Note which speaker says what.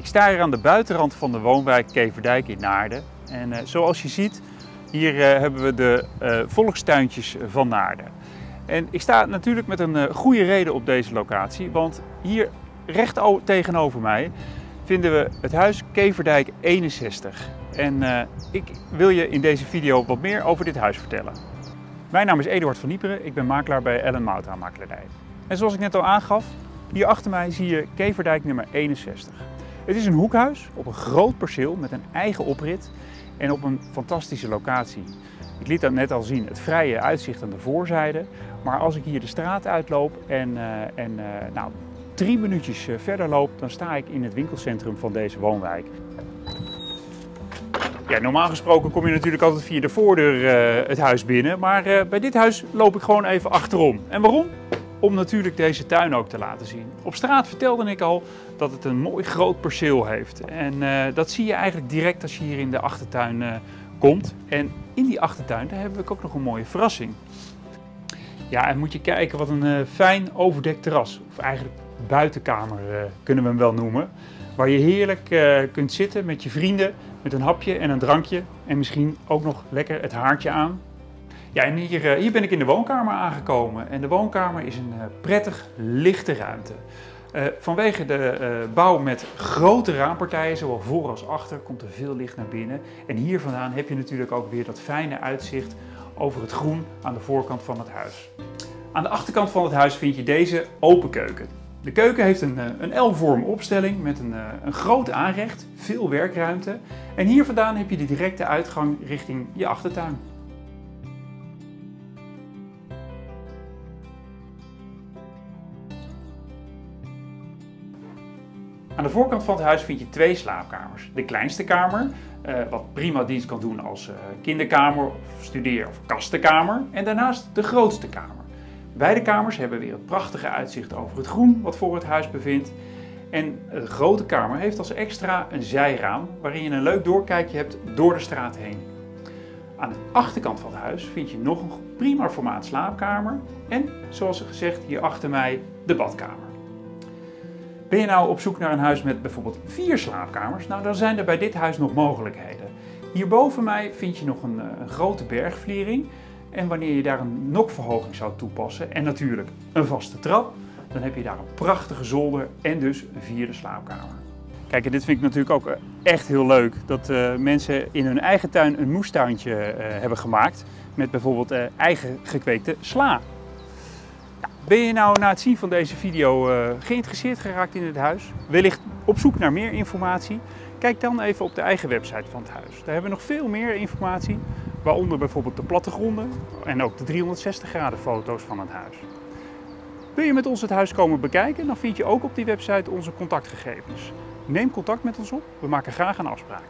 Speaker 1: Ik sta hier aan de buitenrand van de woonwijk Keverdijk in Naarden. En eh, zoals je ziet, hier eh, hebben we de eh, volkstuintjes van Naarden. En ik sta natuurlijk met een uh, goede reden op deze locatie, want hier recht tegenover mij vinden we het huis Keverdijk 61. En uh, ik wil je in deze video wat meer over dit huis vertellen. Mijn naam is Eduard van Nieperen, ik ben makelaar bij Ellen Mouta Makelaardij. En zoals ik net al aangaf, hier achter mij zie je Keverdijk nummer 61. Het is een hoekhuis op een groot perceel met een eigen oprit en op een fantastische locatie. Ik liet dat net al zien, het vrije uitzicht aan de voorzijde. Maar als ik hier de straat uitloop en, uh, en uh, nou, drie minuutjes uh, verder loop, dan sta ik in het winkelcentrum van deze woonwijk. Ja, normaal gesproken kom je natuurlijk altijd via de voordeur het huis binnen, maar bij dit huis loop ik gewoon even achterom. En waarom? Om natuurlijk deze tuin ook te laten zien. Op straat vertelde ik al dat het een mooi groot perceel heeft. En uh, dat zie je eigenlijk direct als je hier in de achtertuin uh, komt. En in die achtertuin daar hebben we ook nog een mooie verrassing. Ja, en moet je kijken wat een uh, fijn overdekt terras. Of eigenlijk buitenkamer kunnen we hem wel noemen. Waar je heerlijk kunt zitten met je vrienden, met een hapje en een drankje. En misschien ook nog lekker het haartje aan. Ja, en hier, hier ben ik in de woonkamer aangekomen. En de woonkamer is een prettig lichte ruimte. Uh, vanwege de bouw met grote raampartijen, zowel voor als achter, komt er veel licht naar binnen. En hier vandaan heb je natuurlijk ook weer dat fijne uitzicht over het groen aan de voorkant van het huis. Aan de achterkant van het huis vind je deze open keuken. De keuken heeft een, een L-vorm opstelling met een, een groot aanrecht, veel werkruimte. En hier vandaan heb je de directe uitgang richting je achtertuin. Aan de voorkant van het huis vind je twee slaapkamers. De kleinste kamer, uh, wat prima dienst kan doen als uh, kinderkamer, of studeer- of kastenkamer. En daarnaast de grootste kamer. Beide kamers hebben weer het prachtige uitzicht over het groen wat voor het huis bevindt. En de grote kamer heeft als extra een zijraam waarin je een leuk doorkijkje hebt door de straat heen. Aan de achterkant van het huis vind je nog een prima formaat slaapkamer en, zoals gezegd, hier achter mij de badkamer. Ben je nou op zoek naar een huis met bijvoorbeeld vier slaapkamers? Nou, dan zijn er bij dit huis nog mogelijkheden. Hier boven mij vind je nog een, een grote bergvliering. En wanneer je daar een nokverhoging zou toepassen en natuurlijk een vaste trap, dan heb je daar een prachtige zolder en dus een vierde slaapkamer. Kijk, en dit vind ik natuurlijk ook echt heel leuk. Dat uh, mensen in hun eigen tuin een moestuintje hebben gemaakt. Met bijvoorbeeld eigen gekweekte sla. Ben je nou na het zien van deze video uh, geïnteresseerd geraakt in het huis? Wellicht op zoek naar meer informatie? Kijk dan even op de eigen website van het huis. Daar hebben we nog veel meer informatie, waaronder bijvoorbeeld de plattegronden en ook de 360 graden foto's van het huis. Wil je met ons het huis komen bekijken, dan vind je ook op die website onze contactgegevens. Neem contact met ons op, we maken graag een afspraak.